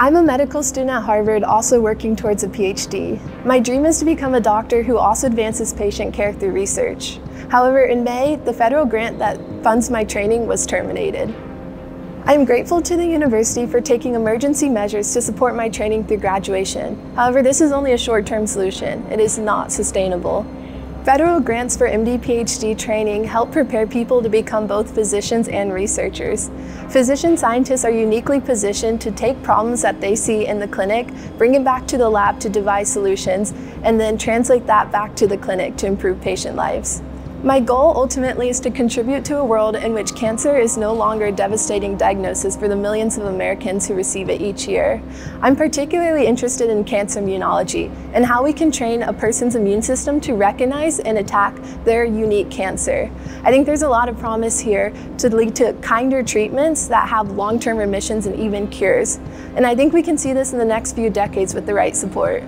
I'm a medical student at Harvard, also working towards a PhD. My dream is to become a doctor who also advances patient care through research. However, in May, the federal grant that funds my training was terminated. I am grateful to the university for taking emergency measures to support my training through graduation. However, this is only a short-term solution. It is not sustainable. Federal grants for MD PhD training help prepare people to become both physicians and researchers. Physician scientists are uniquely positioned to take problems that they see in the clinic, bring them back to the lab to devise solutions, and then translate that back to the clinic to improve patient lives. My goal ultimately is to contribute to a world in which cancer is no longer a devastating diagnosis for the millions of Americans who receive it each year. I'm particularly interested in cancer immunology and how we can train a person's immune system to recognize and attack their unique cancer. I think there's a lot of promise here to lead to kinder treatments that have long-term remissions and even cures. And I think we can see this in the next few decades with the right support.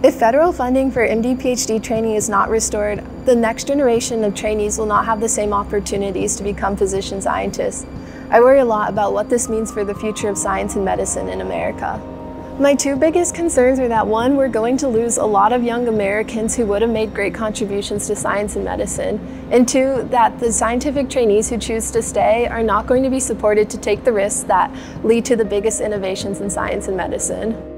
If federal funding for MD PhD training is not restored, the next generation of trainees will not have the same opportunities to become physician scientists. I worry a lot about what this means for the future of science and medicine in America. My two biggest concerns are that one, we're going to lose a lot of young Americans who would have made great contributions to science and medicine, and two, that the scientific trainees who choose to stay are not going to be supported to take the risks that lead to the biggest innovations in science and medicine.